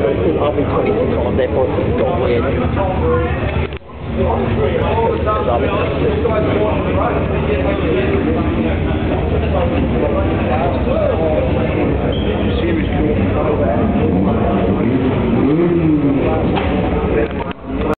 I'll be 26 on, therefore it's got weird. I'll be